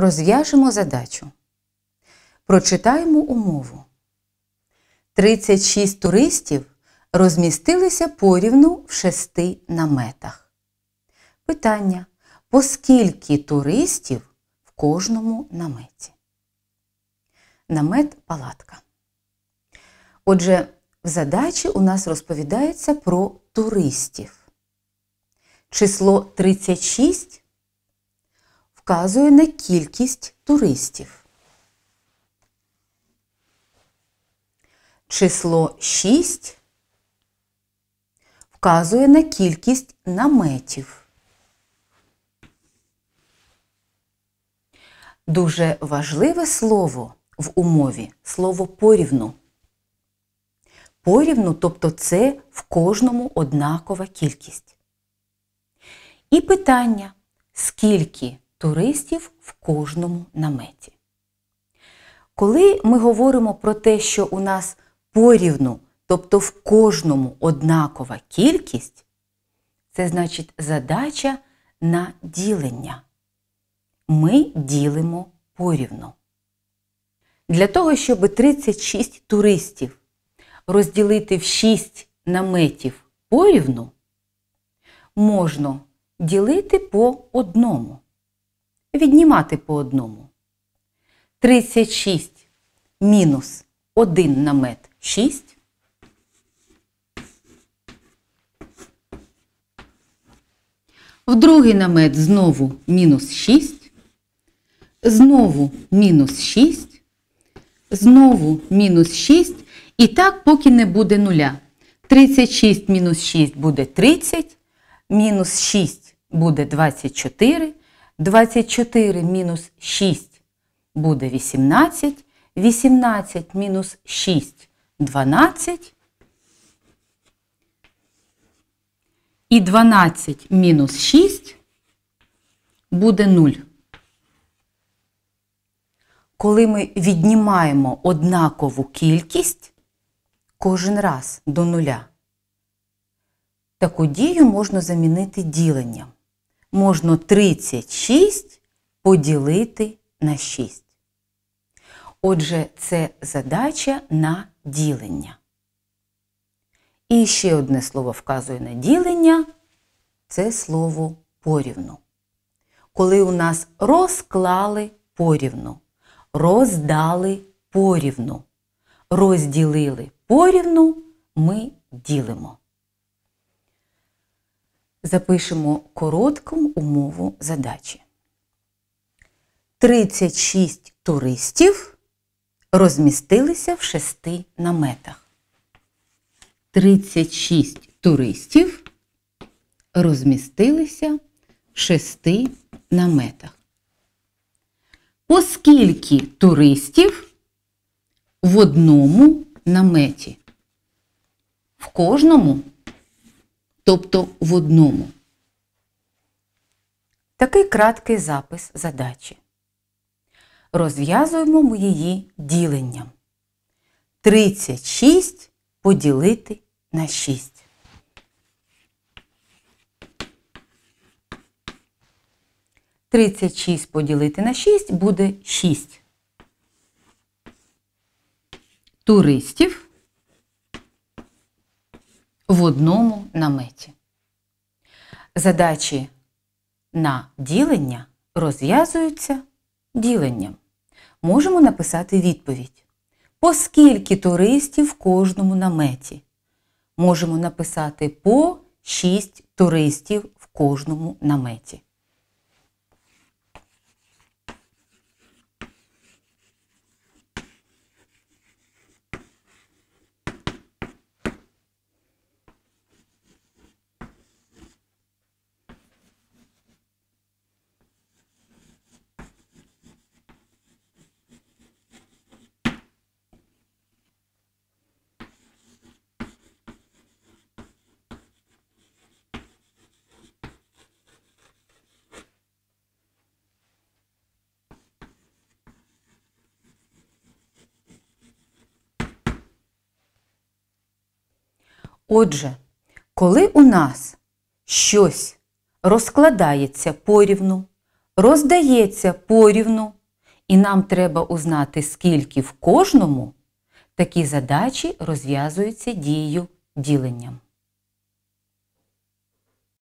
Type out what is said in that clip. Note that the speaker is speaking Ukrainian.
Розв'яжемо задачу. Прочитаємо умову. 36 туристів розмістилися порівну в шести наметах. Питання. По скільки туристів в кожному наметі? Намет палатка. Отже, в задачі у нас розповідається про туристів. Число 36 вказує на кількість туристів. Число 6 вказує на кількість наметів. Дуже важливе слово в умові слово порівну. Порівну, тобто це в кожному однакова кількість. І питання, скільки туристів в кожному наметі. Коли ми говоримо про те, що у нас порівну, тобто в кожному однакова кількість, це значить задача на ділення. Ми ділимо порівну. Для того, щоб 36 туристів розділити в 6 наметів порівну, можна ділити по одному, віднімати по одному. 36 мінус 1 намет 6. В другий намет знову мінус 6. Знову мінус 6. Знову мінус 6. І так, поки не буде нуля. 36 мінус 6 буде 30. Мінус 6 буде 24. 24 мінус 6 буде 18. 18 мінус 6 12. І 12 мінус 6 буде 0. Коли ми віднімаємо однакову кількість кожен раз до нуля, таку дію можна замінити діленням. Можна 36 поділити на 6. Отже, це задача на ділення. І ще одне слово вказує на ділення це слово порівну. Коли у нас розклали порівну, роздали порівну, розділили порівну, ми ділимо. Запишемо коротку умову задачі. 36 туристів розмістилися в шести наметах. 36 туристів розмістилися в шести наметах. Оскільки туристів в одному наметі? В кожному, тобто в одному. Такий краткий запис задачі. Розв'язуємо ми її діленням. 36 поділити на 6. Тридцять шість поділити на 6 буде 6 туристів в одному наметі. Задачі на ділення розв'язуються діленням. Можемо написати відповідь. По скільки туристів в кожному наметі? Можемо написати по 6 туристів в кожному наметі. Отже, коли у нас щось розкладається порівну, роздається порівну, і нам треба узнати, скільки в кожному, такі задачі розв'язуються дією діленням.